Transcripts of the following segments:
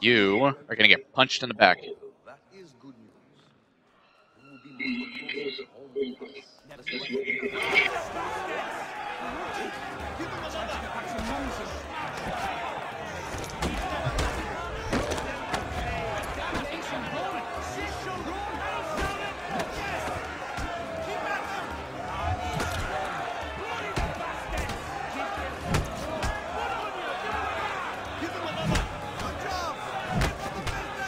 You are going to get punched in the back.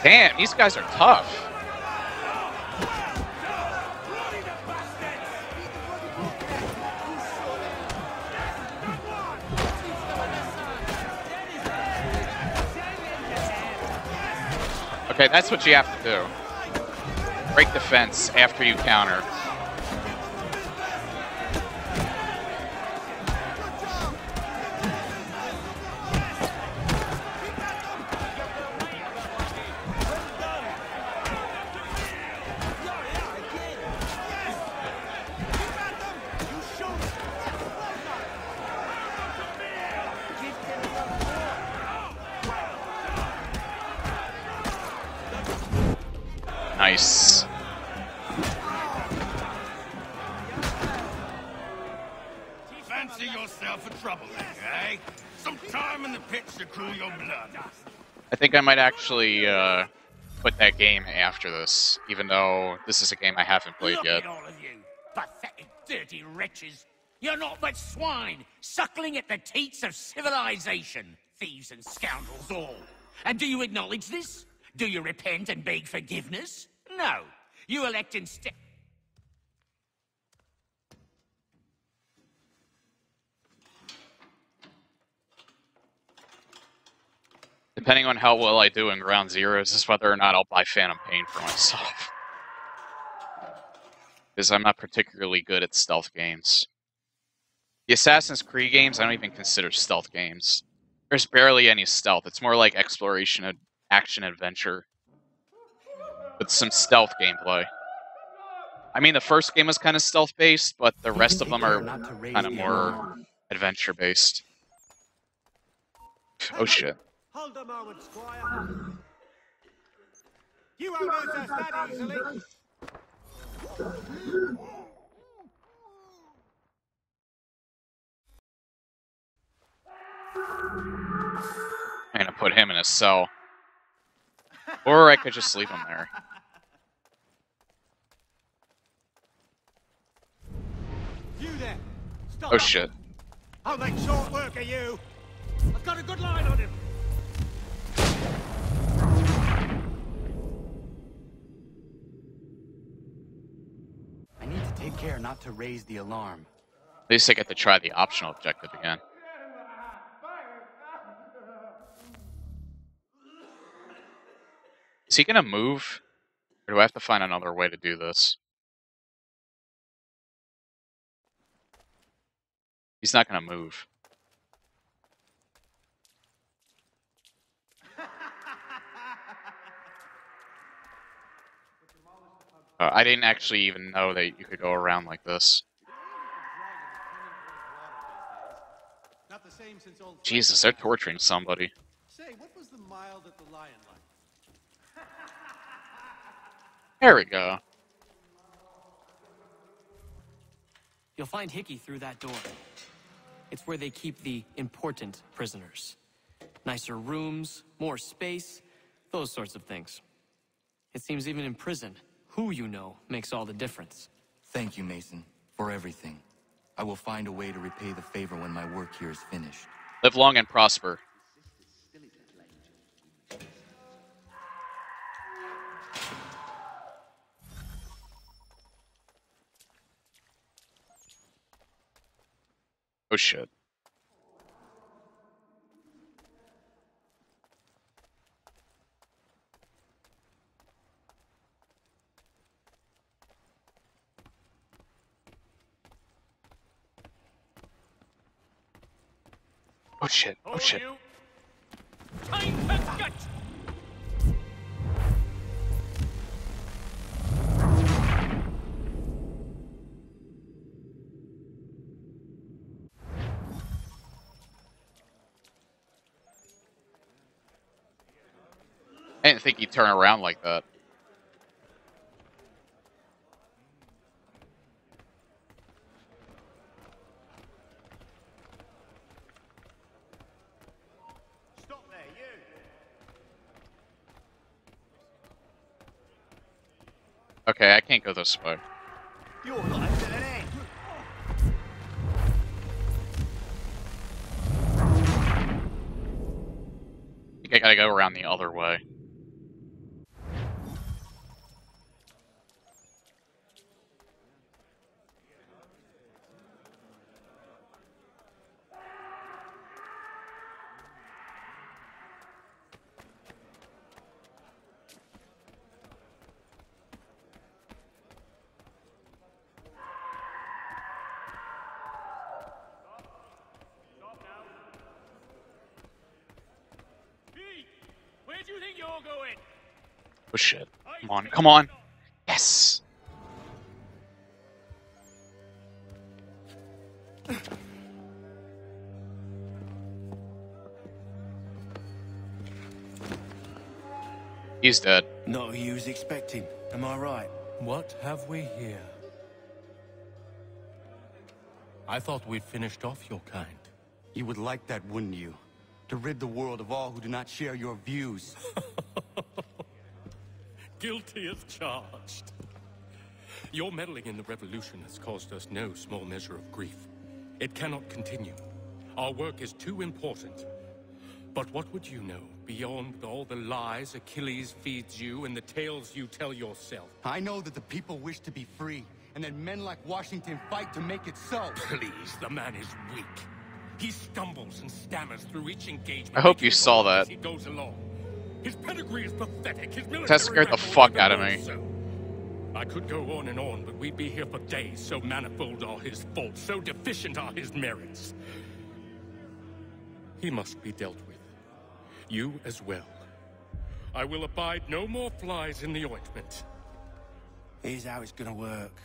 Damn, these guys are tough. Okay, that's what you have to do. Break the fence after you counter. Might actually uh, put that game after this, even though this is a game I haven't played Look yet. at all of you, pathetic, dirty wretches. You're not but swine, suckling at the teats of civilization. Thieves and scoundrels all. And do you acknowledge this? Do you repent and beg forgiveness? No. You elect instead. Depending on how well I do in Ground Zero, is this whether or not I'll buy Phantom Pain for myself. Because I'm not particularly good at stealth games. The Assassin's Creed games, I don't even consider stealth games. There's barely any stealth. It's more like exploration, and action, adventure. With some stealth gameplay. I mean, the first game was kind of stealth based, but the rest of them are kind of more adventure based. Oh shit. Hold a moment, Squire. You won't lose us that easily. I'm gonna put him in a cell. Or I could just leave him there. You there. Stop Oh shit. I'll make short work of you. I've got a good line on him. Take care not to raise the alarm. At least I get to try the optional objective again. Is he gonna move? Or do I have to find another way to do this? He's not gonna move. Uh, I didn't actually even know that you could go around like this. Not the same since old Jesus, they're torturing somebody. Say, what was the mile that the lion like? There we go. You'll find Hickey through that door. It's where they keep the important prisoners. Nicer rooms, more space, those sorts of things. It seems even in prison, who you know makes all the difference. Thank you, Mason, for everything. I will find a way to repay the favor when my work here is finished. Live long and prosper. Oh shit. Oh shit. Oh shit. Time to gut! I didn't think he'd turn around like that. Stop there, you! Okay, I can't go this way. I think I gotta go around the other way. Pete, where do you think you're going? Oh shit. Come on, come on. Yes! He's dead. Not who you was expecting, am I right? What have we here? I thought we'd finished off your kind. You would like that, wouldn't you? To rid the world of all who do not share your views. Guilty as charged. Your meddling in the revolution has caused us no small measure of grief. It cannot continue. Our work is too important. But what would you know beyond all the lies Achilles feeds you and the tales you tell yourself? I know that the people wish to be free, and that men like Washington fight to make it so. Please, the man is weak. He stumbles and stammers through each engagement. I hope you saw up as that. He goes along. His pedigree is pathetic. His military That scared the fuck out of me. so. I could go on and on, but we'd be here for days. So manifold are his faults, so deficient are his merits. He must be dealt with. You as well. I will abide no more flies in the ointment. Here's how it's gonna work.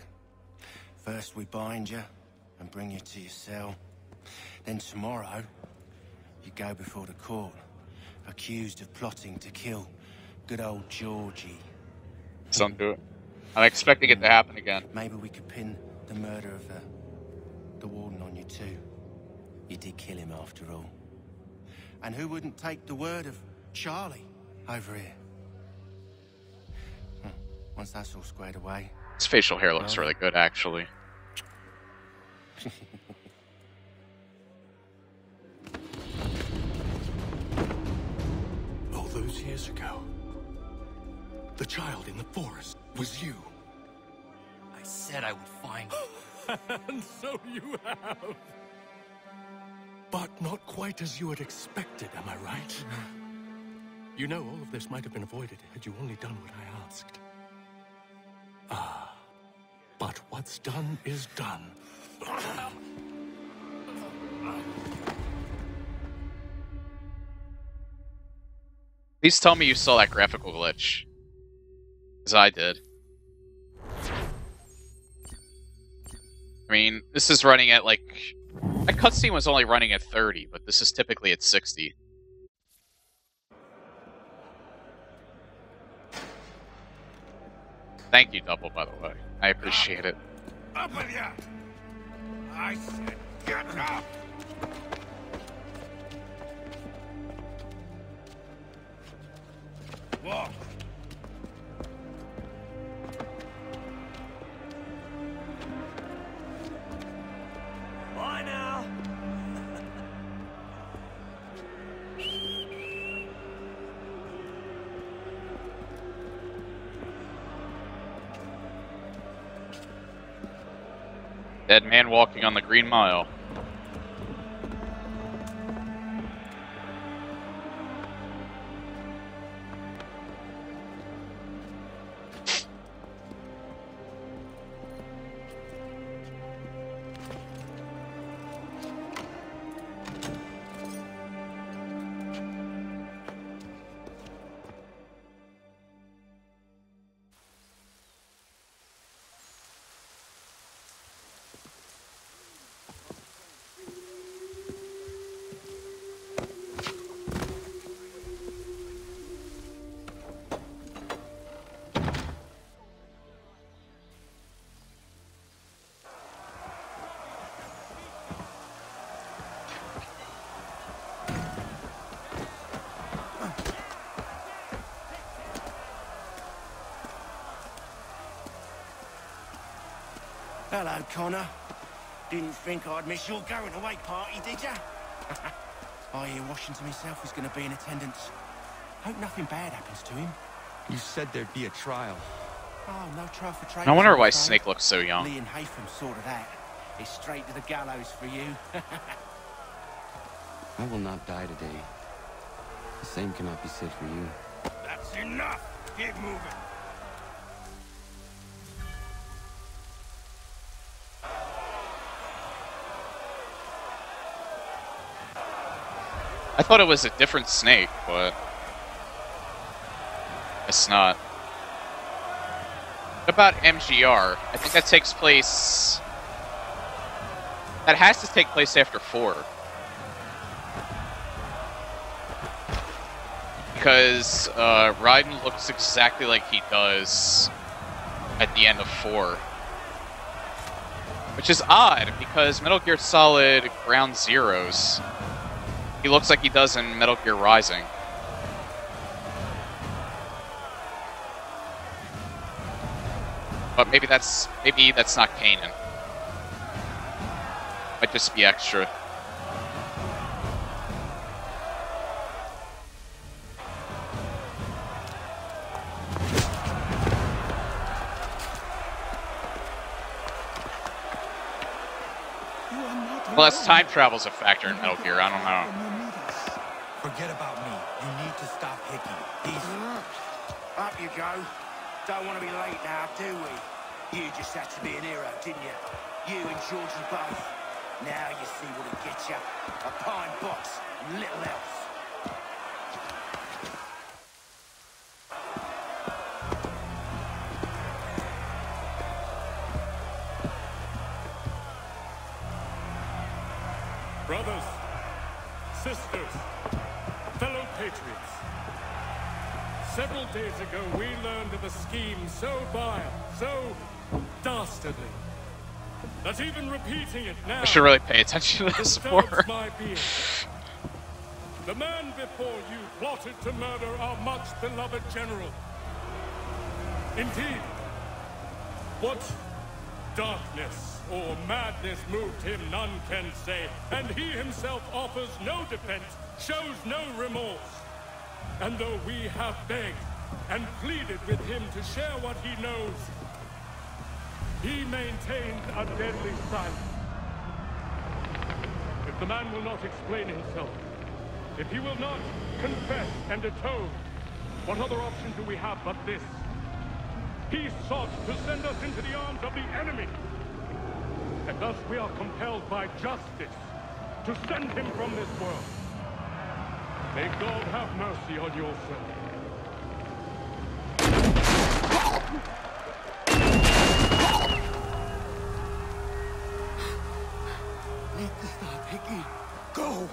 First we bind you and bring you to your cell. Then tomorrow, you go before the court, accused of plotting to kill good old Georgie. Don't do it. I'm expecting it to happen again. Maybe we could pin the murder of the, the warden on you too. You did kill him after all. And who wouldn't take the word of Charlie over here? Hmm, Once that's all squared away, His facial hair looks really good, actually. those years ago, the child in the forest was you. I said I would find you. And so you have. But not quite as you had expected, am I right? You know, all of this might have been avoided had you only done what I asked. Ah, but what's done is done. Please tell me you saw that graphical glitch. As I did. I mean, this is running at like... That cutscene was only running at 30, but this is typically at 60. Thank you, Double, by the way. I appreciate it. Up with you! I said get up! What? Bye now! Dead man walking on the Green Mile. Hello, Connor. Didn't think I'd miss your going away party, did ya? I hear Washington himself is going to be in attendance. Hope nothing bad happens to him. You said there'd be a trial. Oh, no trial for traitors. No wonder why afraid. Snake looks so young. Lee and Haytham sorted that. It's straight to the gallows for you. I will not die today. The same cannot be said for you. That's enough. Get moving. I thought it was a different snake, but it's not. What about MGR? I think that takes place. That has to take place after four. Because uh, Raiden looks exactly like he does at the end of four. Which is odd, because Metal Gear Solid Ground Zeroes he looks like he does in Metal Gear Rising. But maybe that's maybe that's not Kanan. Might just be extra. Unless time travel's a factor in Metal Gear, I don't know. Forget about me. You need to stop Hickey. He's... Mm. Up you go. Don't want to be late now, do we? You just had to be an hero, didn't you? You and Georgie both. Now you see what it gets you. A pine box, and little else. Brothers, sisters, fellow patriots. Several days ago, we learned of a scheme so vile, so dastardly, that even repeating it now I should really pay attention to this more. my being. The man before you plotted to murder our much beloved general. Indeed, what darkness or madness moved him, none can say, and he himself offers no defense, shows no remorse. And though we have begged and pleaded with him to share what he knows, he maintained a deadly silence. If the man will not explain himself, if he will not confess and atone, what other option do we have but this? He sought to send us into the arms of the enemy. And thus we are compelled by justice to send him from this world. May God have mercy on your soul. To stop, Go!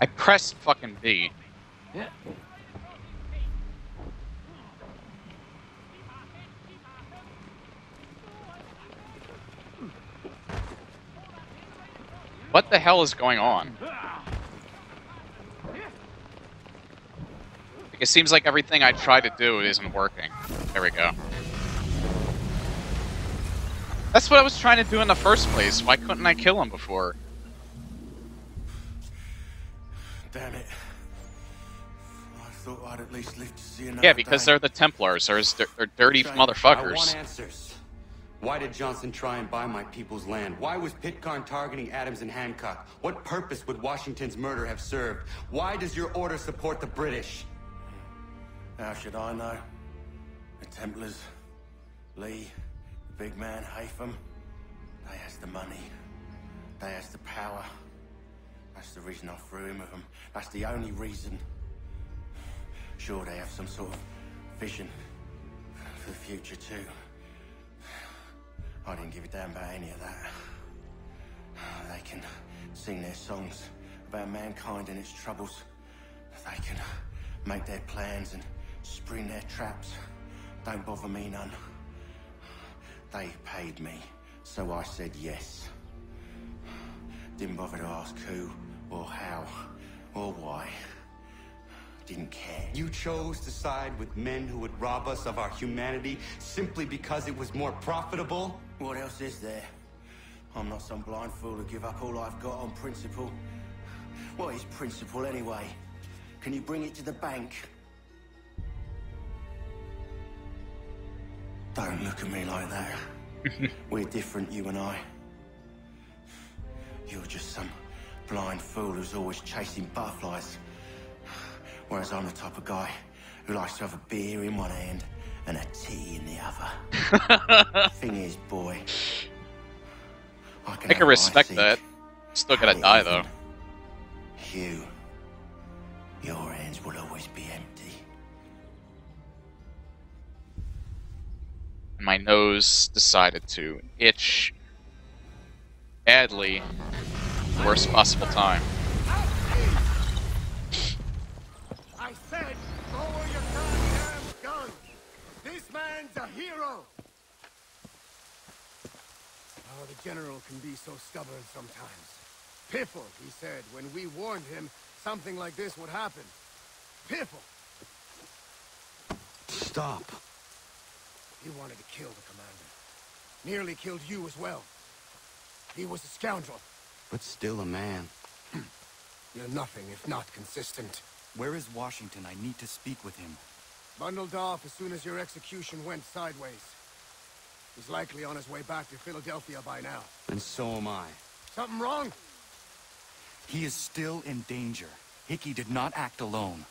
I pressed fucking B. What the hell is going on? It seems like everything I try to do isn't working. There we go. That's what I was trying to do in the first place. Why couldn't I kill him before? Damn it. I thought I'd at least live to see another Yeah, because day. they're the Templars. They're, they're dirty Shame. I want motherfuckers. answers. Why did Johnson try and buy my people's land? Why was Pitcairn targeting Adams and Hancock? What purpose would Washington's murder have served? Why does your order support the British? How should I know? The Templars, Lee, the big man, Haytham, they has the money. They has the power. That's the reason I threw him with them. That's the only reason. Sure, they have some sort of vision for the future too. I didn't give a damn about any of that. They can sing their songs about mankind and its troubles. They can make their plans and spring their traps. Don't bother me none. They paid me, so I said yes. Didn't bother to ask who, or how, or why. Didn't care. You chose to side with men who would rob us of our humanity simply because it was more profitable? What else is there? I'm not some blind fool to give up all I've got on principle. What is principle anyway? Can you bring it to the bank? Don't look at me like that. We're different, you and I. You're just some blind fool who's always chasing butterflies. Whereas I'm the type of guy who likes to have a beer in one hand and a tea in the other. Thing is, boy, I can, I can respect seek. that. Still gonna die though. You, your hands will always be empty. And my nose decided to itch badly. Worst possible time. I said, lower your goddamn gun! This man's a hero! Oh, the general can be so stubborn sometimes. Piffle, he said, when we warned him something like this would happen. Piffle! Stop. He wanted to kill the commander. Nearly killed you as well. He was a scoundrel. But still a man. You're nothing if not consistent. Where is Washington? I need to speak with him. Bundled off as soon as your execution went sideways. He's likely on his way back to Philadelphia by now. And so am I. Something wrong? He is still in danger. Hickey did not act alone.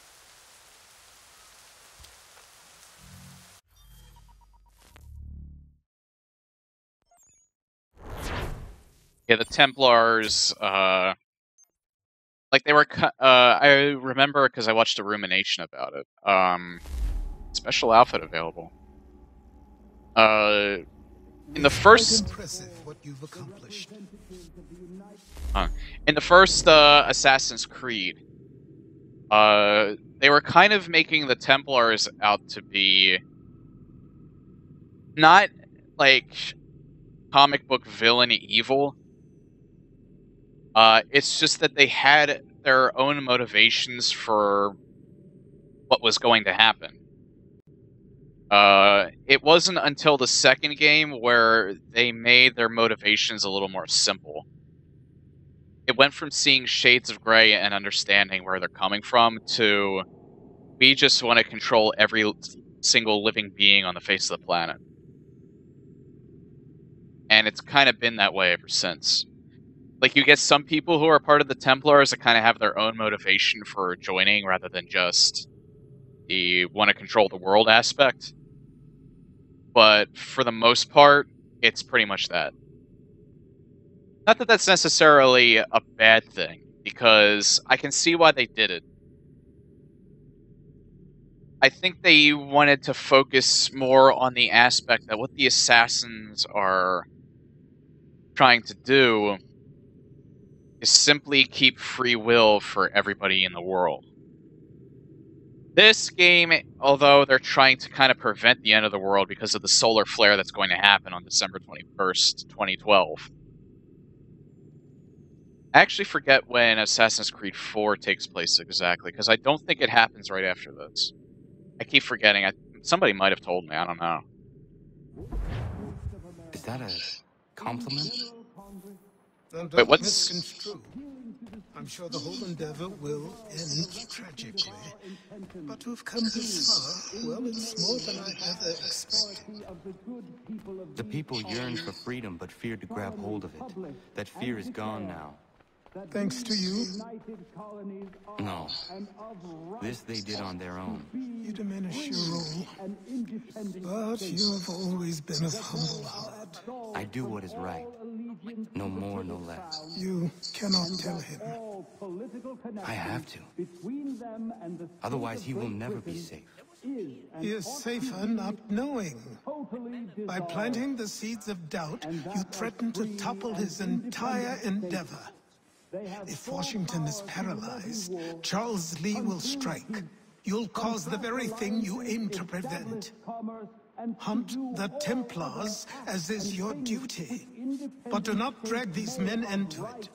Yeah, the Templars, uh, like they were. Uh, I remember because I watched a rumination about it. Um, special outfit available. Uh, in the first, impressive what you've accomplished. uh, in the first uh, Assassin's Creed, uh, they were kind of making the Templars out to be not like comic book villain evil. Uh, it's just that they had their own motivations for what was going to happen. Uh, it wasn't until the second game where they made their motivations a little more simple. It went from seeing shades of gray and understanding where they're coming from to we just want to control every single living being on the face of the planet. And it's kind of been that way ever since. Like, you get some people who are part of the Templars that kind of have their own motivation for joining rather than just the want to control the world aspect. But for the most part, it's pretty much that. Not that that's necessarily a bad thing, because I can see why they did it. I think they wanted to focus more on the aspect that what the assassins are trying to do is simply keep free will for everybody in the world. This game, although they're trying to kind of prevent the end of the world because of the solar flare that's going to happen on December 21st, 2012. I actually forget when Assassin's Creed 4 takes place exactly, because I don't think it happens right after this. I keep forgetting. I, somebody might have told me. I don't know. Is that a compliment? And Wait, don't what's- misconstrue. I'm sure the whole endeavor will end tragically. But we've come this far. Well, it's more than I ever expected. The people yearn for freedom but feared to grab hold of it. That fear is gone now. Thanks to you, No. This they did on their own. you diminish your role. But you have always been of humble heart. I do what is right. No more, no less. You cannot tell him. I have to. Otherwise, he will never be safe. He is safer not knowing. By planting the seeds of doubt, you threaten to topple his entire endeavor. If Washington is paralyzed, Charles Lee will strike. You'll cause the very thing you aim to prevent. Hunt the Templars, as is your duty. But do not drag these men into it.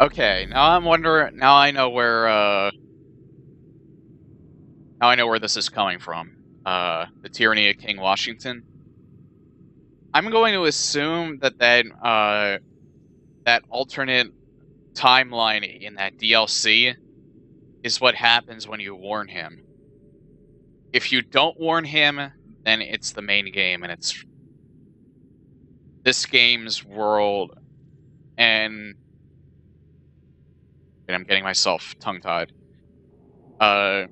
Okay, now I'm wondering. Now I know where. Uh, now I know where this is coming from. Uh, the tyranny of King Washington. I'm going to assume that that uh, that alternate timeline in that DLC is what happens when you warn him. If you don't warn him, then it's the main game, and it's this game's world, and, and I'm getting myself tongue-tied. Uh,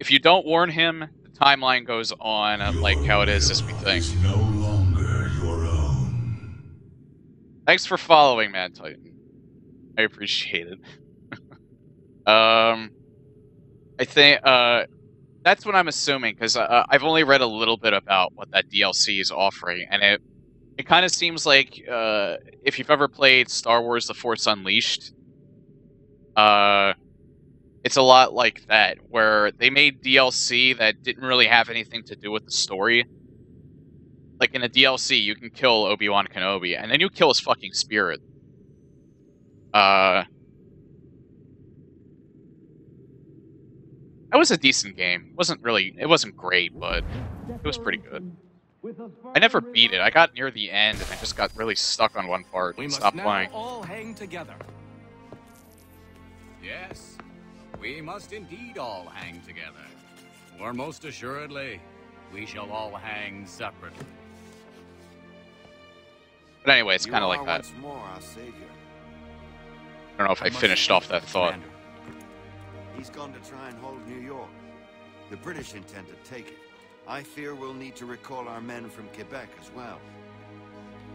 if you don't warn him, timeline goes on like how it is as we think. No longer your own. Thanks for following, Mad Titan. I appreciate it. um, I think uh, that's what I'm assuming because uh, I've only read a little bit about what that DLC is offering, and it it kind of seems like uh, if you've ever played Star Wars: The Force Unleashed, uh, it's a lot like that, where they made DLC that didn't really have anything to do with the story. Like in a DLC, you can kill Obi Wan Kenobi, and then you kill his fucking spirit. Uh, that was a decent game. It wasn't really, it wasn't great, but it was pretty good. I never beat it. I got near the end, and I just got really stuck on one part We and stopped playing. all hang together. Yes, we must indeed all hang together. Or most assuredly, we shall all hang separately. But anyway, it's kind of like that. more our. I don't know if I must finished off that thought. commander. He's gone to try and hold New York. The British intend to take it. I fear we'll need to recall our men from Quebec as well.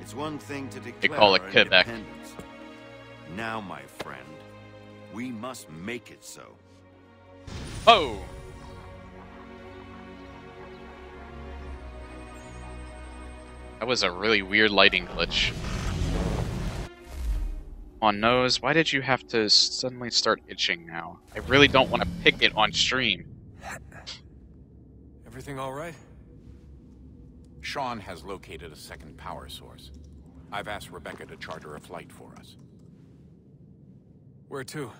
It's one thing to declare call it Quebec. independence. Now, my friend, we must make it so. Oh! That was a really weird lighting glitch. On nose, why did you have to suddenly start itching now? I really don't want to pick it on stream. Everything all right? Sean has located a second power source. I've asked Rebecca to charter a flight for us. Where to?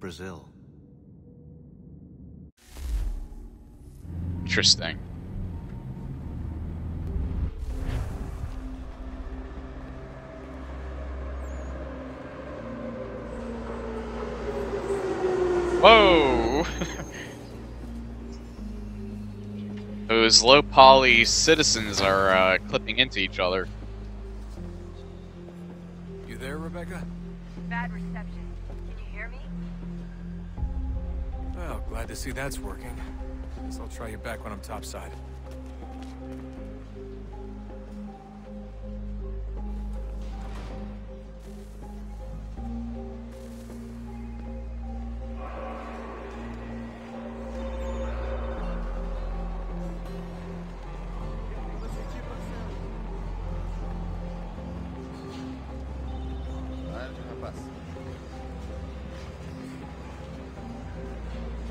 Brazil. Interesting. Whoa! Those low poly citizens are uh, clipping into each other. You there, Rebecca? Well, glad to see that's working. Guess I'll try you back when I'm topside.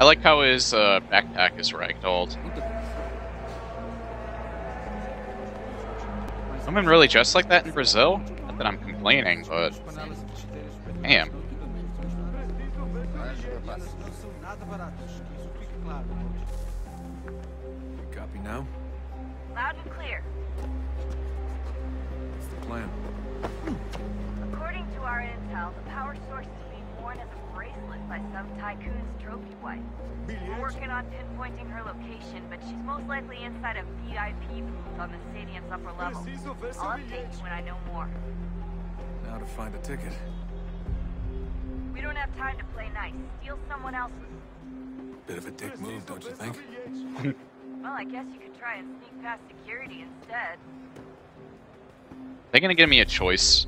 Like how his uh, backpack is ragdolled. Someone really dressed like that in Brazil? Not that I'm complaining, but damn. Copy now? Loud and clear. What's the plan? According to our intel, the power source is being worn as by some tycoon's trophy wife. We're working on pinpointing her location, but she's most likely inside a VIP booth on the stadium's upper level. I'll update you when I know more. Now to find a ticket. We don't have time to play nice. Steal someone else's. Bit of a dick move, don't you think? Well, I guess you could try and sneak past security instead. They gonna give me a choice?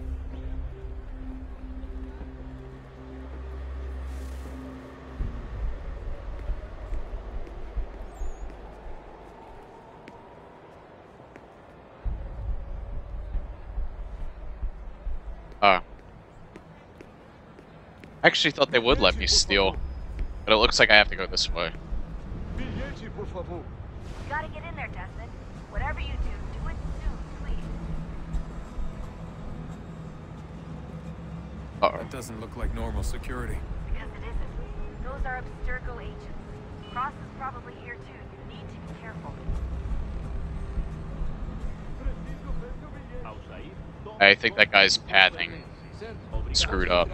I actually thought they would let me steal. But it looks like I have to go this way. Gotta get in there, Desmond. Whatever you do, do it soon, please. Uh-oh. That doesn't look like normal security. Because it isn't. Those are Abstergo agents. Cross is probably here too. You need to be careful. I think that guy's pathing screwed up.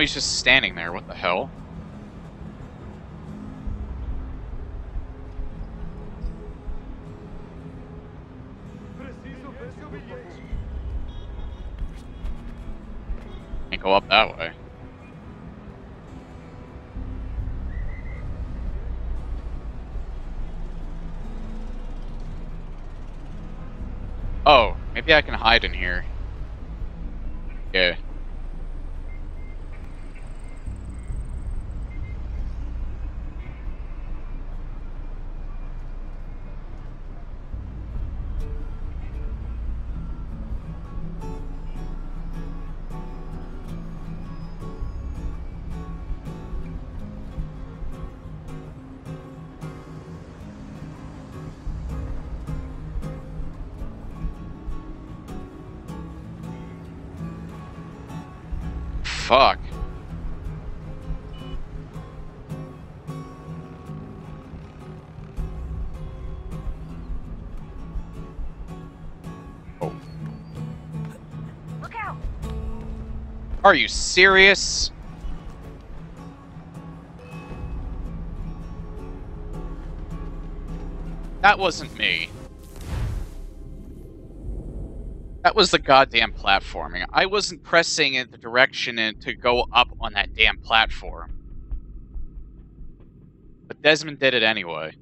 He's just standing there. What the hell? Can't go up that way. Oh, maybe I can hide in here. Yeah. Fuck. Oh. Look out! Are you serious? That wasn't me. That was the goddamn platforming. I wasn't pressing in the direction in to go up on that damn platform. But Desmond did it anyway.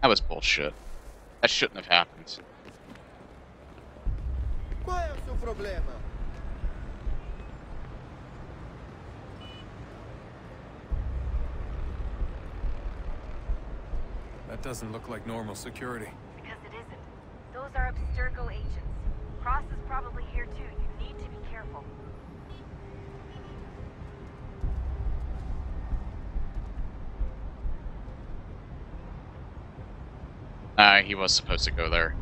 That was bullshit. That shouldn't have happened. Qual é o seu problema? That doesn't look like normal security. Those are Abstergo agents. Cross is probably here too. You need to be careful. Nah, he was supposed to go there.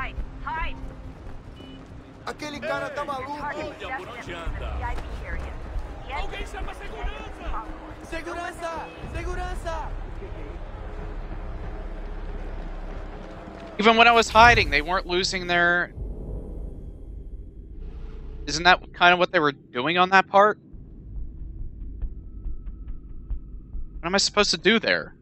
Hide! Hide! Aquele cara tá maluco! Alguém chama segurança! Segurança! Segurança! Even when I was hiding, they weren't losing their... Isn't that kind of what they were doing on that part? What am I supposed to do there?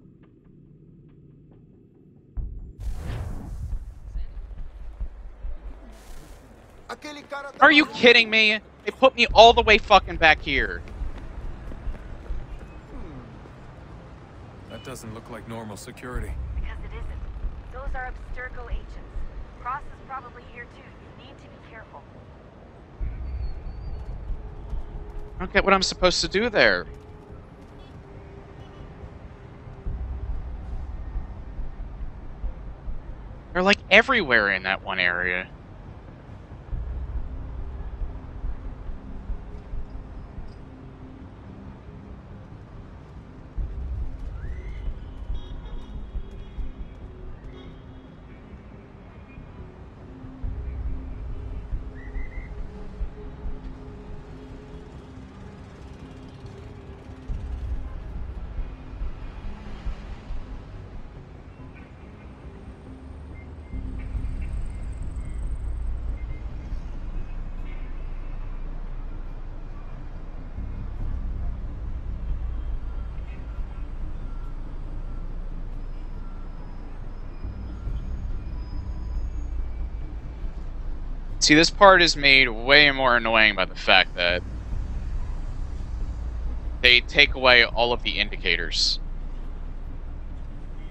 Are you kidding me? They put me all the way fucking back here. That doesn't look like normal security. Because it isn't. Those are Abstergo agents. Cross is probably here too. You need to be careful. I don't get what I'm supposed to do there. They're like everywhere in that one area. See, this part is made way more annoying by the fact that they take away all of the indicators.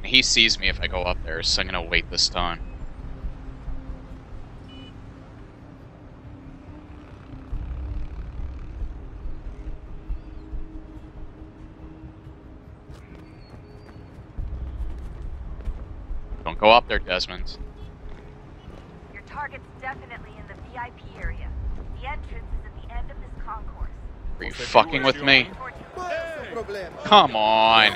He sees me if I go up there, so I'm gonna wait this time. Don't go up there, Desmond. Your target's definitely VIP area. The entrance is at the end of this concourse. Are you fucking with me? Come on.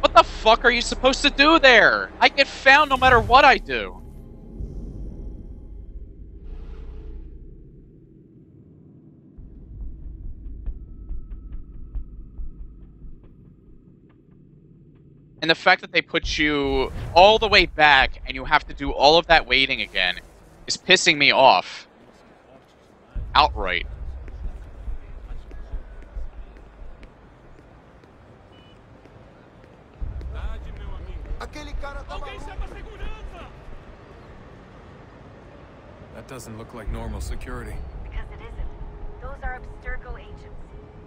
What the fuck are you supposed to do there? I get found no matter what I do. And the fact that they put you all the way back and you have to do all of that waiting again is pissing me off. Outright. That doesn't look like normal security. Because it isn't. Those are Abstergo agents.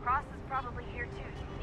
Cross is probably here too.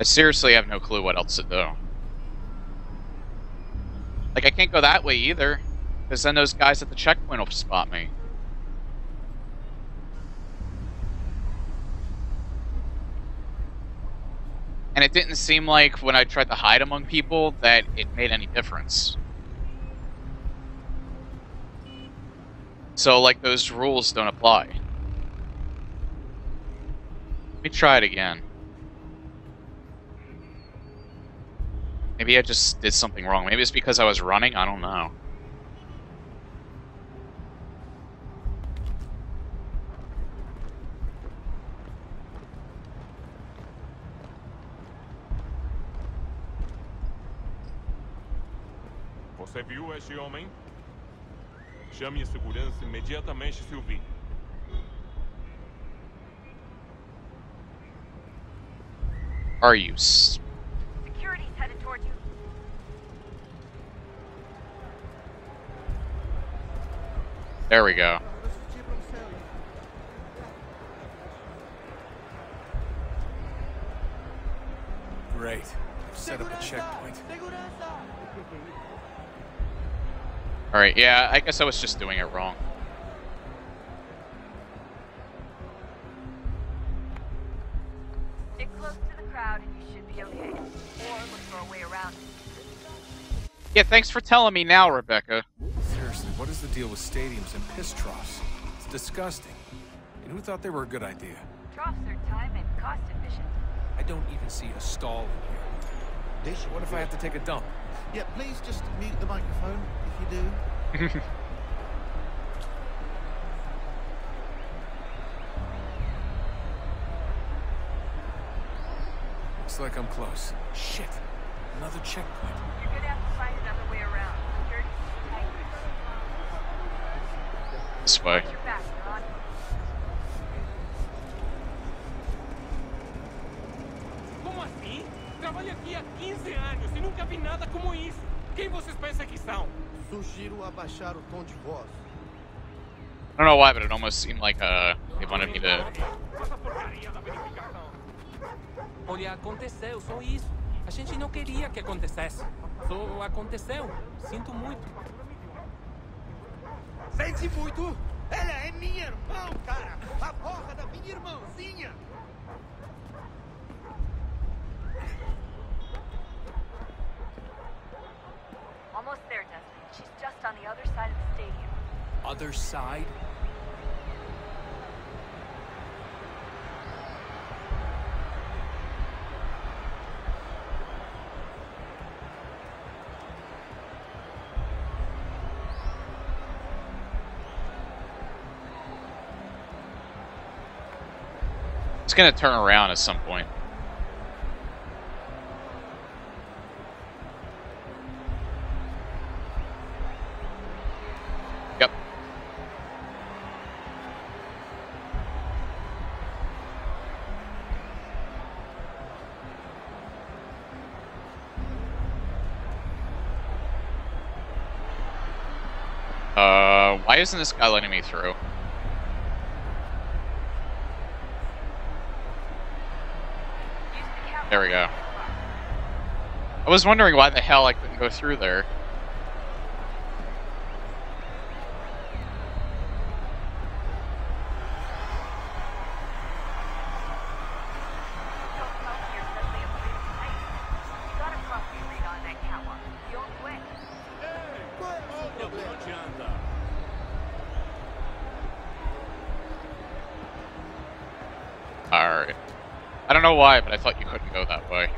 I seriously have no clue what else to do. Like, I can't go that way either, because then those guys at the checkpoint will spot me. And it didn't seem like when I tried to hide among people that it made any difference. So, like, those rules don't apply. Let me try it again. Maybe I just did something wrong. Maybe it's because I was running. I don't know. Você viu este homem? Chame a segurança imediatamente se o. Are you There we go. Great. Set up a checkpoint. Alright, yeah, I guess I was just doing it wrong. Stick close to the crowd and you should be okay. Or look for a way around. Yeah, thanks for telling me now, Rebecca. Seriously, what is the deal with stadiums and piss troughs? It's disgusting. And who thought they were a good idea? Troughs are time and cost efficient. I don't even see a stall in here. What if I have to take a dump? Yeah, please just mute the microphone if you do. Looks like I'm close. Shit. Another checkpoint. This way. Como assim? Trabalho aqui há 15 anos e nunca vi nada como isso. Quem vocês pensam que são? Sugiro abaixar o tom de voz. I don't know why, but it almost seemed like uh, they wanted me to. Olha, aconteceu, só isso. A gente não queria que acontecesse. Só aconteceu. Sinto muito. Sente muito! Ela é minha irmã, cara! A porra da minha irmãzinha! Almost there, Desmond. She's just on the other side of the stadium. Other side? It's gonna turn around at some point. Yep. Uh, why isn't this guy letting me through? There we go. I was wondering why the hell I couldn't go through there. Alright. I don't know why, but I thought you couldn't go that way.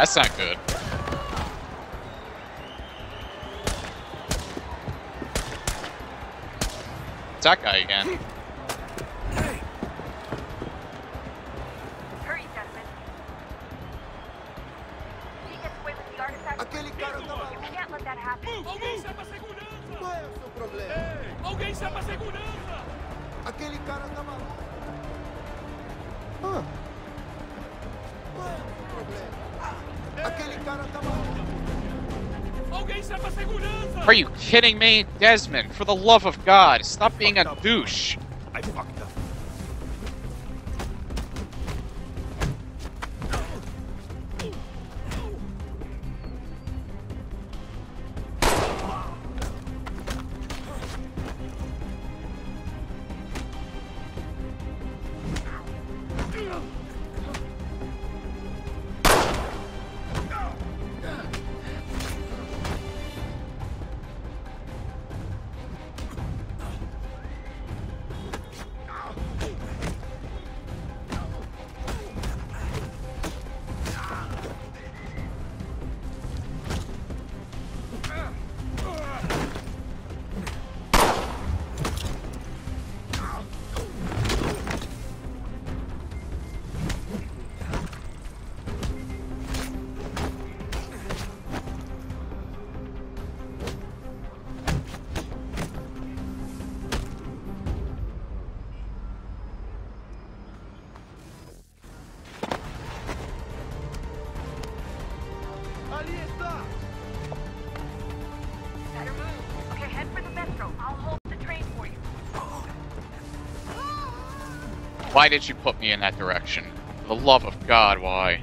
That's not good. That guy again. Kidding me? Desmond, for the love of God, stop being a douche. Why did you put me in that direction? For the love of God, why?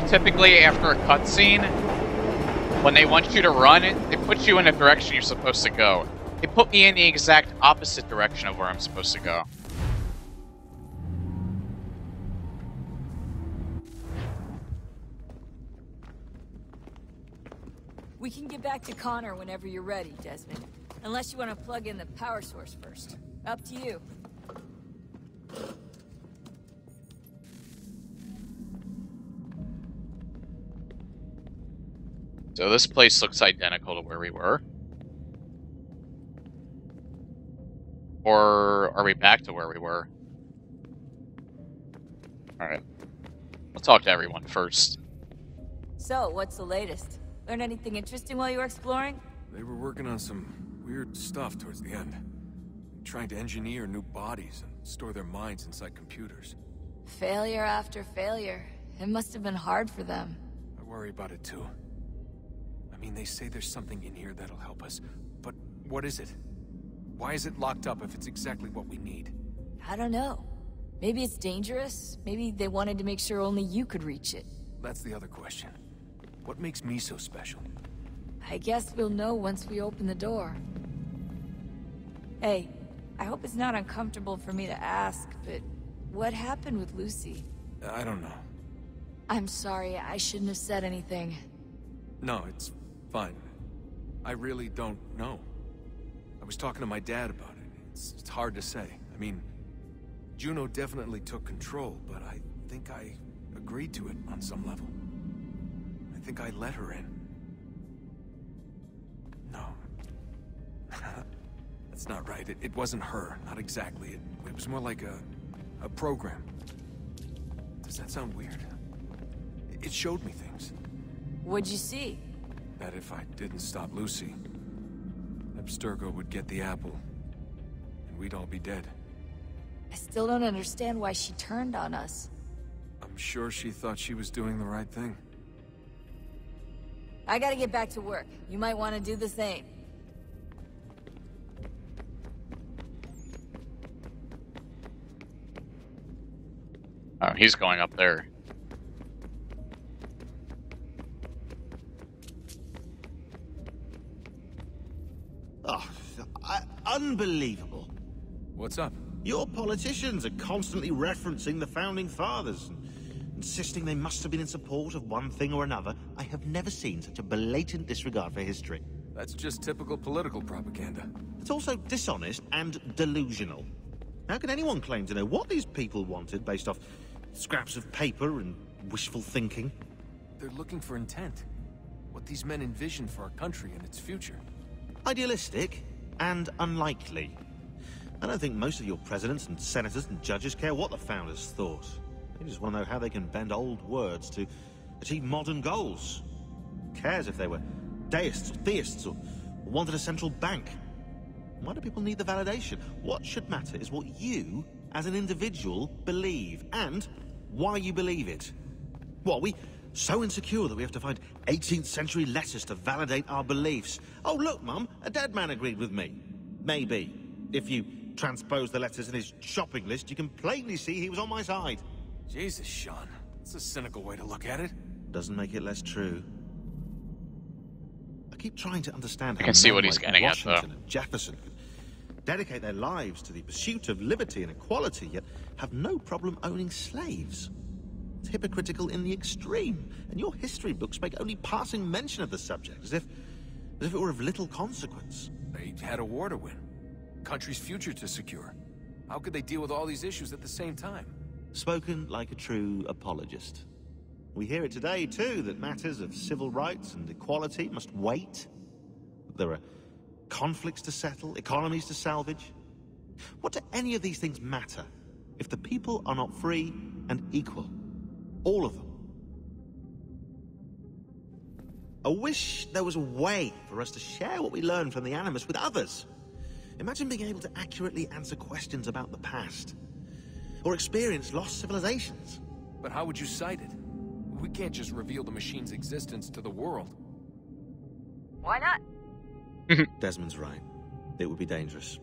Know, typically after a cutscene, when they want you to run, they put you in a direction you're supposed to go. They put me in the exact opposite direction of where I'm supposed to go. We can get back to Connor whenever you're ready, Desmond. Unless you want to plug in the power source first. Up to you. So this place looks identical to where we were. Or are we back to where we were? Alright. We'll talk to everyone first. So, what's the latest? Learn anything interesting while you were exploring? They were working on some weird stuff towards the end. Trying to engineer new bodies and store their minds inside computers. Failure after failure. It must have been hard for them. I worry about it too. I mean, they say there's something in here that'll help us, but what is it? Why is it locked up if it's exactly what we need? I don't know. Maybe it's dangerous. Maybe they wanted to make sure only you could reach it. That's the other question. What makes me so special? I guess we'll know once we open the door. Hey, I hope it's not uncomfortable for me to ask, but what happened with Lucy? I don't know. I'm sorry, I shouldn't have said anything. No, it's fine. I really don't know. I was talking to my dad about it. It's, it's hard to say. I mean, Juno definitely took control, but I think I agreed to it on some level. I think I let her in. No. That's not right. It, it wasn't her. Not exactly. It, it was more like a, a program. Does that sound weird? It showed me things. What'd you see? That if I didn't stop Lucy, Abstergo would get the apple, and we'd all be dead. I still don't understand why she turned on us. I'm sure she thought she was doing the right thing. I gotta get back to work. You might want to do the same. Oh, he's going up there. Oh, I, unbelievable. What's up? Your politicians are constantly referencing the Founding Fathers and insisting they must have been in support of one thing or another. I have never seen such a blatant disregard for history. That's just typical political propaganda. It's also dishonest and delusional. How can anyone claim to know what these people wanted based off scraps of paper and wishful thinking? They're looking for intent. What these men envision for our country and its future. Idealistic and unlikely. I don't think most of your presidents and senators and judges care what the founders thought. They just want to know how they can bend old words to achieve modern goals. Who cares if they were deists or theists or wanted a central bank? Why do people need the validation? What should matter is what you, as an individual, believe, and why you believe it. What, we so insecure that we have to find 18th century letters to validate our beliefs? Oh, look, Mum, a dead man agreed with me. Maybe. If you transpose the letters in his shopping list, you can plainly see he was on my side. Jesus, Sean. It's a cynical way to look at it. Doesn't make it less true. I keep trying to understand I how can see men what he's like getting at, Washington though. and Jefferson could dedicate their lives to the pursuit of liberty and equality, yet have no problem owning slaves. It's hypocritical in the extreme, and your history books make only passing mention of the subject, as if, as if it were of little consequence. They had a war to win. Country's future to secure. How could they deal with all these issues at the same time? Spoken like a true apologist. We hear it today, too, that matters of civil rights and equality must wait. There are conflicts to settle, economies to salvage. What do any of these things matter if the people are not free and equal? All of them. I wish there was a way for us to share what we learn from the Animus with others. Imagine being able to accurately answer questions about the past, or experience lost civilizations. But how would you cite it? We can't just reveal the machine's existence to the world. Why not? Desmond's right. It would be dangerous.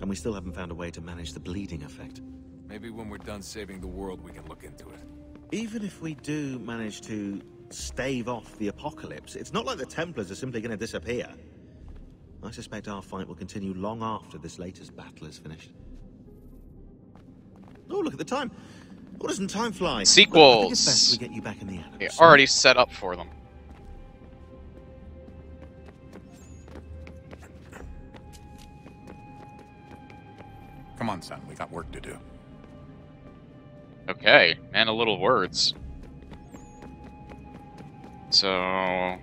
And we still haven't found a way to manage the bleeding effect. Maybe when we're done saving the world, we can look into it. Even if we do manage to stave off the apocalypse, it's not like the Templars are simply going to disappear. I suspect our fight will continue long after this latest battle is finished. Oh, look at the time. Oh, doesn't time fly? Look, I think it's best Sequels. we get you back in the Animus. They already set up for them. Come on, son. We got work to do. Okay, man of little words. So...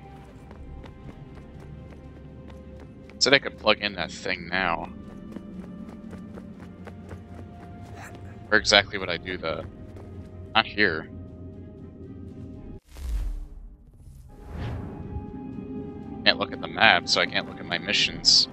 Said I could plug in that thing now. Where exactly would I do that? Not here. Can't look at the map, so I can't look at my missions.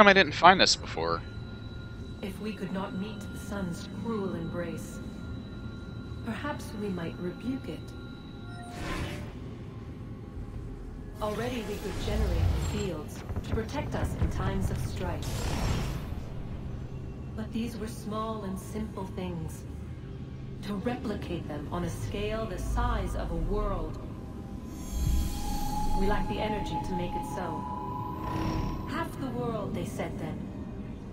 Come I didn't find this before? If we could not meet the sun's cruel embrace, perhaps we might rebuke it. Already we could generate the fields to protect us in times of strife. But these were small and simple things. To replicate them on a scale the size of a world we lack the energy to make it so. The world, they said then.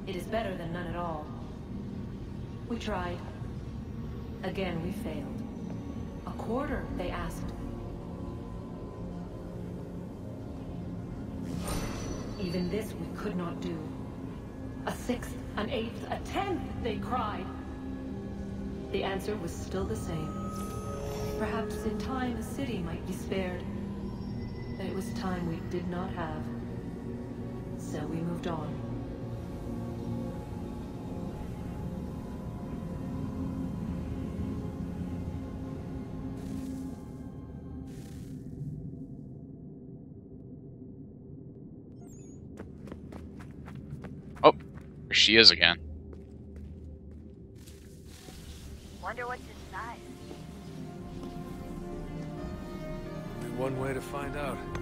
It is better than none at all. We tried. Again, we failed. A quarter, they asked. Even this we could not do. A sixth, an eighth, a tenth, they cried. The answer was still the same. Perhaps in time a city might be spared. But it was time we did not have. So we moved on. Oh, there she is again. Wonder what's inside. Only one way to find out.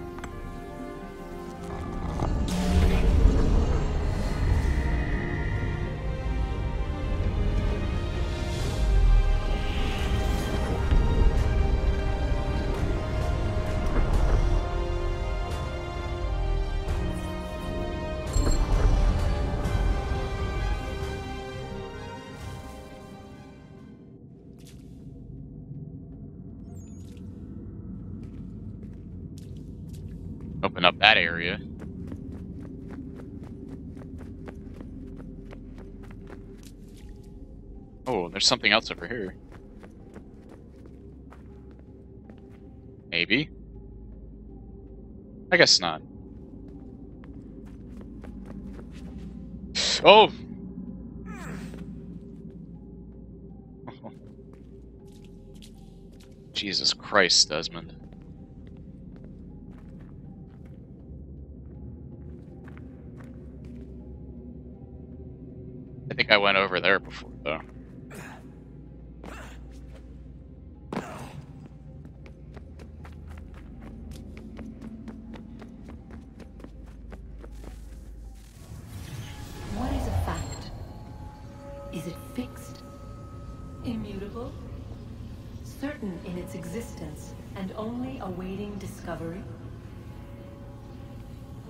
There's something else over here. Maybe? I guess not. Oh! Jesus Christ, Desmond.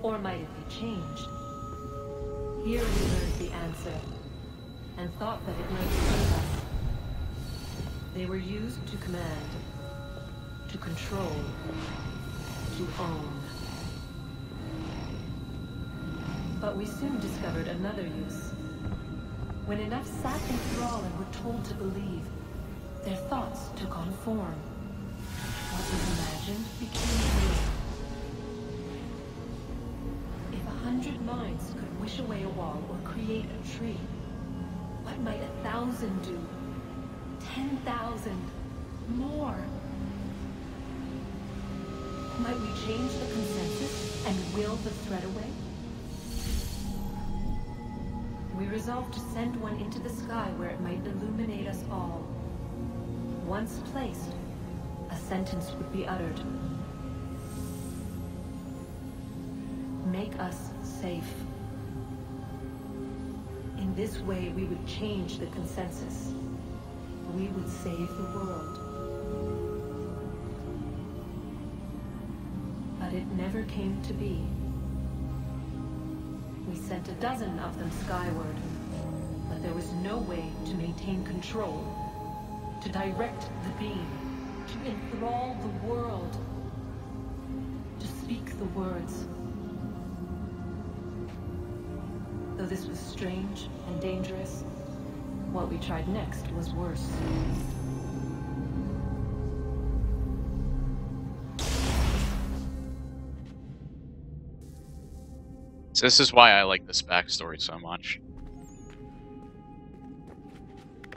Or might it be changed? Here we learned the answer, and thought that it might save us. They were used to command, to control, to own. But we soon discovered another use. When enough sat in thrall and were told to believe, their thoughts took on form. To send one into the sky where it might illuminate us all. Once placed, a sentence would be uttered. Make us safe. In this way, we would change the consensus. We would save the world. But it never came to be. We sent a dozen of them skyward, but there was no way to maintain control, to direct the beam, to enthrall the world, to speak the words. Though this was strange and dangerous, what we tried next was worse. So this is why I like this backstory so much.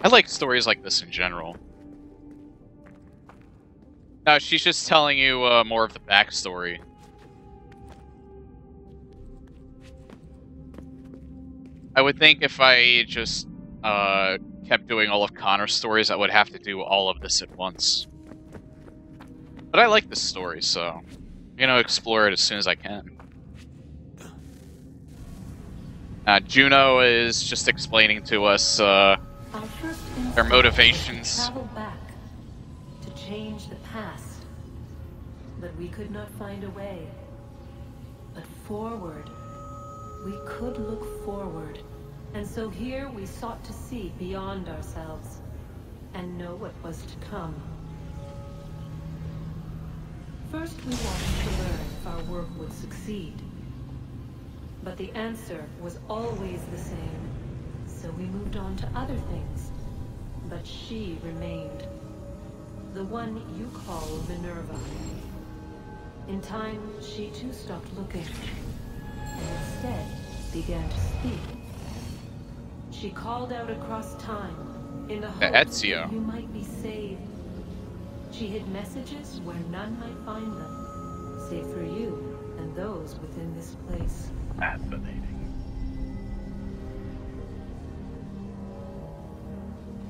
I like stories like this in general. No, she's just telling you uh, more of the backstory. I would think if I just uh, kept doing all of Connor's stories, I would have to do all of this at once. But I like this story, so I'm gonna explore it as soon as I can. Uh, Juno is just explaining to us uh, their motivations. We could not find a way. But forward, we could look forward. And so here we sought to see beyond ourselves and know what was to come. First, we wanted to learn if our work would succeed. But the answer was always the same. So we moved on to other things. But she remained. The one you call Minerva. In time, she too stopped looking. And instead began to speak. She called out across time in the hope Ezio. that you might be saved. She hid messages where none might find them, save for you and those within this place. Fascinating.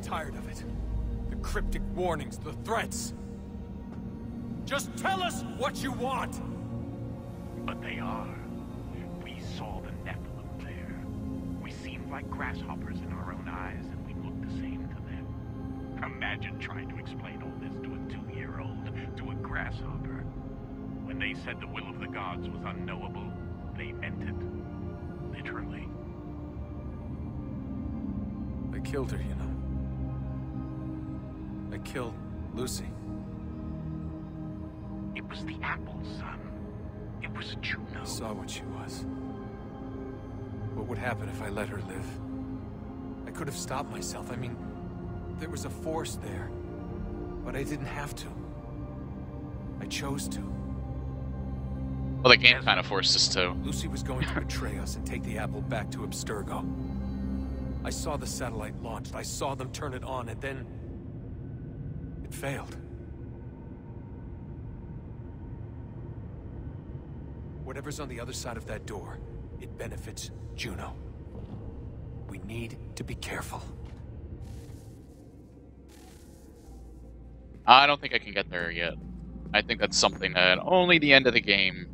Tired of it. The cryptic warnings, the threats. Just tell us what you want! But they are. We saw the Nephilim there. We seemed like grasshoppers in our own eyes, and we looked the same to them. Imagine trying to explain all this to a two-year-old, to a grasshopper. When they said the will of the gods was unknowable, they meant it. Literally. I killed her, you know. I killed Lucy. It was the apple, son. It was Juno. I saw what she was. What would happen if I let her live? I could have stopped myself. I mean, there was a force there. But I didn't have to. I chose to. Well, the game kind of forced us to. Lucy was going to betray us and take the apple back to Abstergo. I saw the satellite launched. I saw them turn it on, and then... It failed. Whatever's on the other side of that door, it benefits Juno. We need to be careful. I don't think I can get there yet. I think that's something that only the end of the game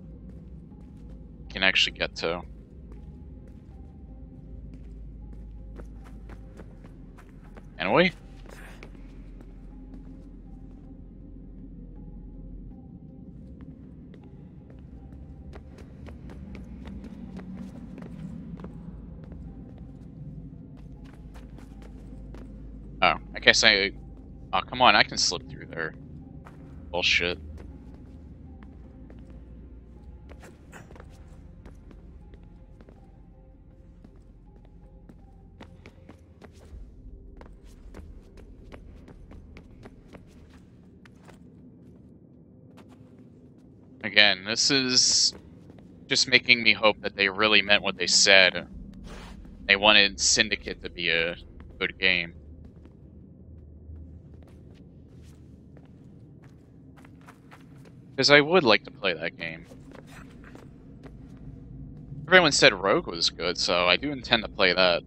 can actually get to. Can we? I... Oh, come on, I can slip through there. Bullshit. Again, this is just making me hope that they really meant what they said. They wanted Syndicate to be a good game. Because I would like to play that game. Everyone said Rogue was good, so I do intend to play that.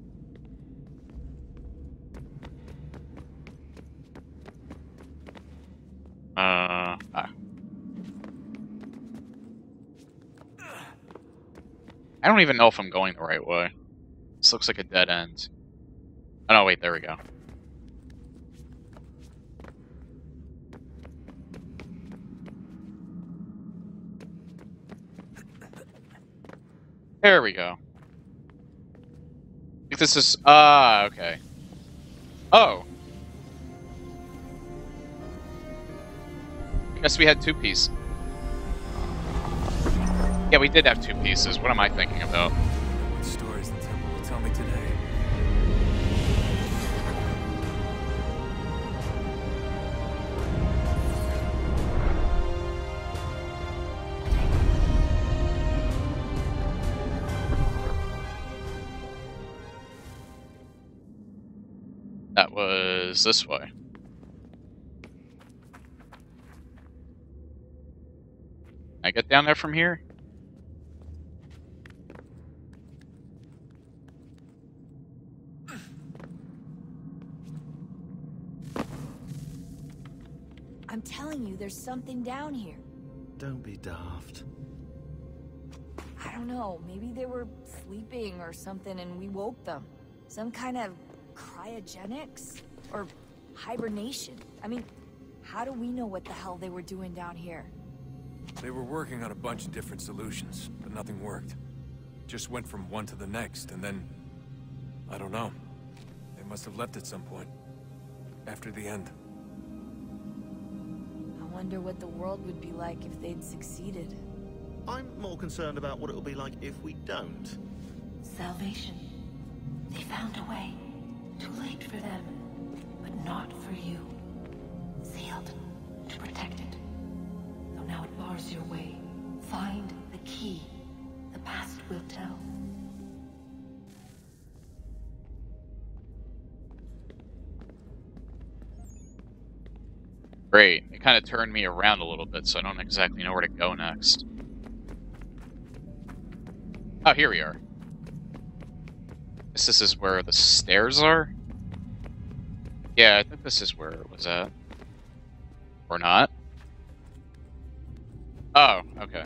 Uh, ah. I don't even know if I'm going the right way. This looks like a dead end. Oh no, wait, there we go. There we go. think this is... Ah, uh, okay. Oh. I guess we had two pieces. Yeah, we did have two pieces. What am I thinking about? Was this way. Can I get down there from here? I'm telling you, there's something down here. Don't be daft. I don't know, maybe they were sleeping or something and we woke them. Some kind of cryogenics? Or hibernation? I mean, how do we know what the hell they were doing down here? They were working on a bunch of different solutions, but nothing worked. Just went from one to the next, and then... I don't know. They must have left at some point. After the end. I wonder what the world would be like if they'd succeeded. I'm more concerned about what it'll be like if we don't. Salvation. They found a way. Too late for them, but not for you. Sealed. it. Though now it bars your way. Find the key. The past will tell. Great. It kind of turned me around a little bit, so I don't exactly know where to go next. Oh, here we are. Guess this is where the stairs are? Yeah, I think this is where it was at. Or not? Oh, okay.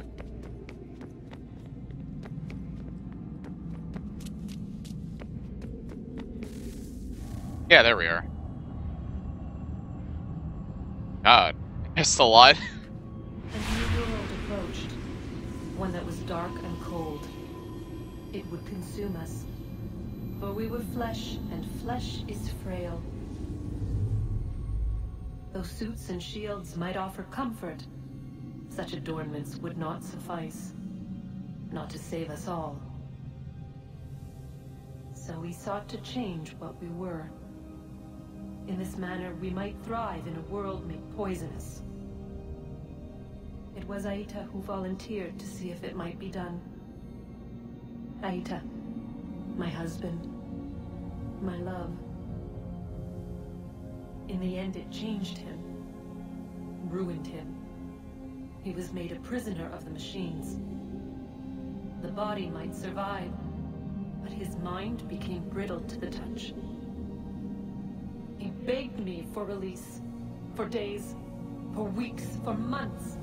Yeah, there we are. God, I missed a lot. A new world approached. One that was dark and cold. It would consume us. For we were flesh, and flesh is frail. Though suits and shields might offer comfort, such adornments would not suffice. Not to save us all. So we sought to change what we were. In this manner, we might thrive in a world made poisonous. It was Aita who volunteered to see if it might be done. Aita, my husband, my love. In the end, it changed him, ruined him. He was made a prisoner of the machines. The body might survive, but his mind became brittle to the touch. He begged me for release. For days, for weeks, for months.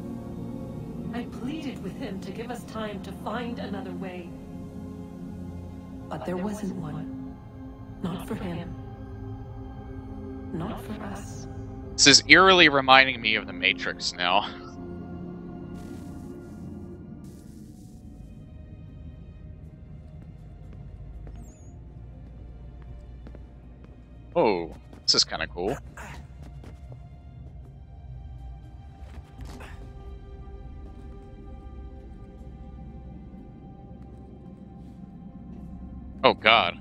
I pleaded with him to give us time to find another way. But there wasn't one. Not for him. Not for us. This is eerily reminding me of the Matrix now. Oh, this is kind of cool. Oh god.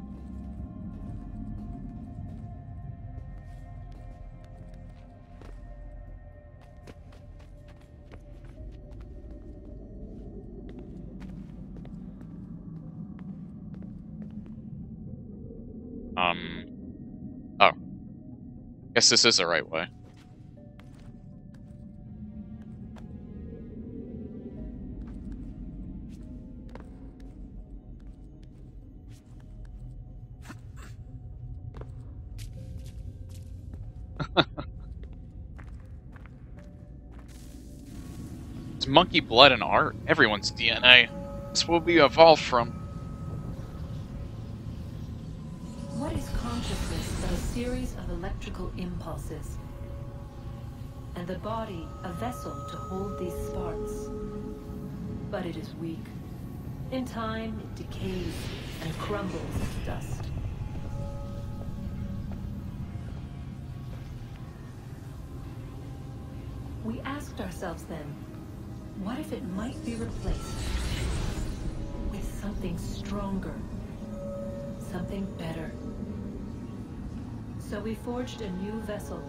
Guess this is the right way. it's monkey blood and art. Everyone's DNA. It's what we evolved from. electrical impulses, and the body a vessel to hold these sparks. But it is weak. In time, it decays and crumbles to dust. We asked ourselves then, what if it might be replaced with something stronger, something better? So we forged a new vessel,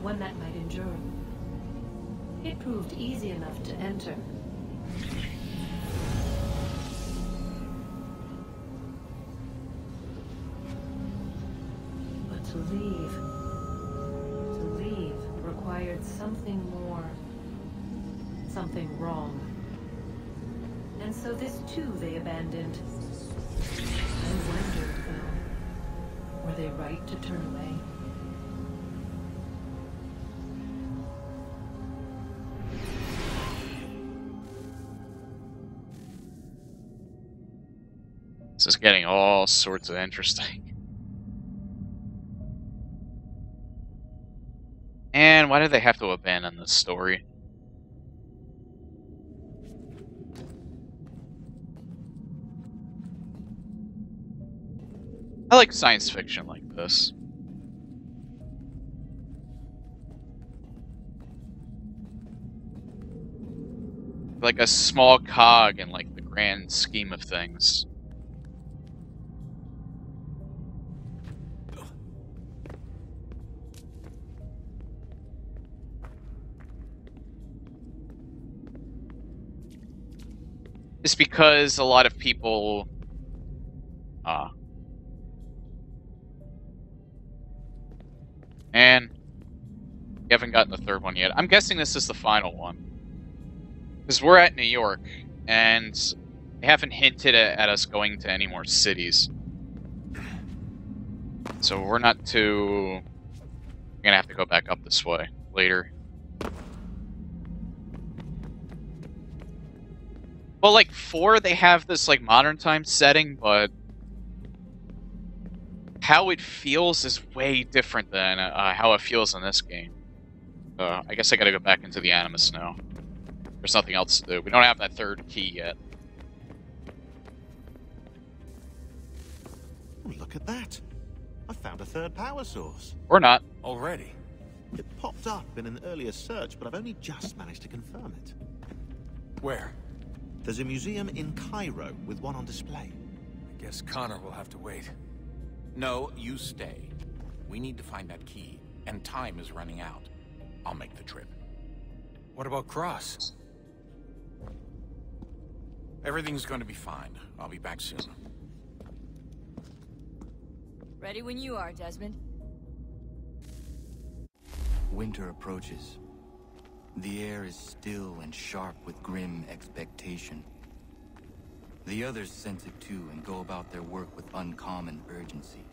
one that might endure. It proved easy enough to enter. But to leave, to leave required something more, something wrong. And so this too they abandoned. Right to turn away? This is getting all sorts of interesting. And why did they have to abandon this story? I like science fiction like this. Like a small cog in like the grand scheme of things. It's because a lot of people uh and we haven't gotten the third one yet. I'm guessing this is the final one. Because we're at New York, and they haven't hinted at, us going to any more cities. So we're not too... We're gonna have to go back up this way later. Well, like, 4, they have this, like, modern time setting, but... How it feels is way different than uh, how it feels in this game. Uh, I guess I gotta go back into the Animus now. There's nothing else to do. We don't have that third key yet. Look at that. I found a third power source. Or not. Already? It popped up in an earlier search, but I've only just managed to confirm it. Where? There's a museum in Cairo with one on display. I guess Connor will have to wait. No, you stay. We need to find that key, and time is running out. I'll make the trip. What about Cross? Everything's going to be fine. I'll be back soon. Ready when you are, Desmond. Winter approaches. The air is still and sharp with grim expectation. The others sense it too and go about their work with uncommon urgency.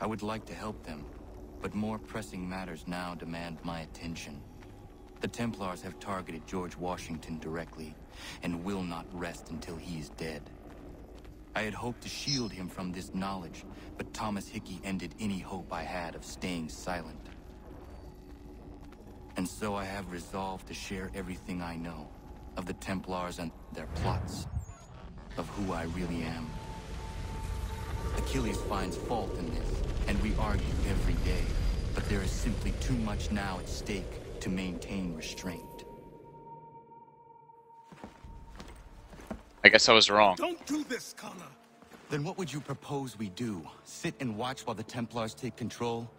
I would like to help them, but more pressing matters now demand my attention. The Templars have targeted George Washington directly, and will not rest until he is dead. I had hoped to shield him from this knowledge, but Thomas Hickey ended any hope I had of staying silent. And so I have resolved to share everything I know of the Templars and their plots, of who I really am. Achilles finds fault in this, and we argue every day, but there is simply too much now at stake to maintain restraint. I guess I was wrong. Don't do this, Connor. Then what would you propose we do? Sit and watch while the Templars take control?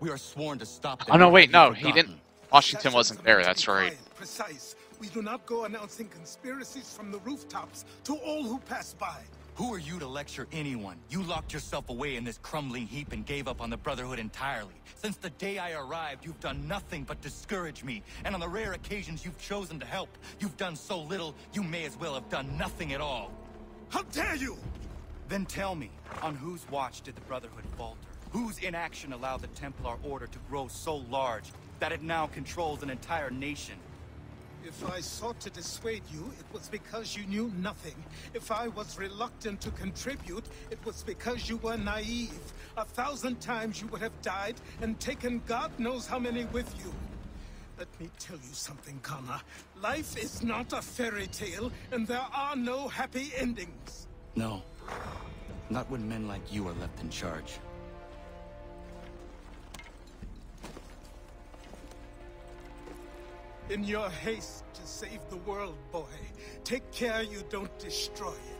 We are sworn to stop them. Oh no, wait, no, he didn't. Washington wasn't there, that's right. Precise. We do not go announcing conspiracies from the rooftops to all who pass by. Who are you to lecture anyone? You locked yourself away in this crumbling heap and gave up on the Brotherhood entirely. Since the day I arrived, you've done nothing but discourage me. And on the rare occasions you've chosen to help, you've done so little, you may as well have done nothing at all. How dare you! Then tell me, on whose watch did the Brotherhood falter? Whose inaction allowed the Templar Order to grow so large that it now controls an entire nation? If I sought to dissuade you, it was because you knew nothing. If I was reluctant to contribute, it was because you were naive. A thousand times you would have died and taken God knows how many with you. Let me tell you something, Connor. Life is not a fairy tale, and there are no happy endings. No. Not when men like you are left in charge. In your haste to save the world, boy, take care you don't destroy it.